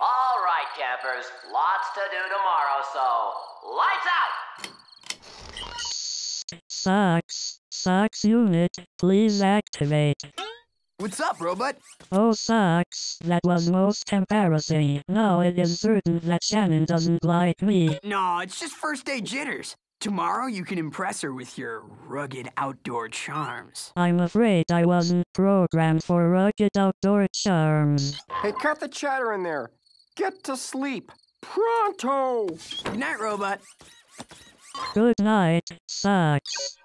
All right, campers. Lots to do tomorrow, so lights out! Socks. Socks unit, please activate. What's up, robot? Oh, Socks, that was most embarrassing. Now it is certain that Shannon doesn't like me. No, it's just first day jitters. Tomorrow you can impress her with your rugged outdoor charms. I'm afraid I wasn't programmed for rugged outdoor charms. Hey, cut the chatter in there. Get to sleep. Pronto! Good night, robot. Good night, Socks.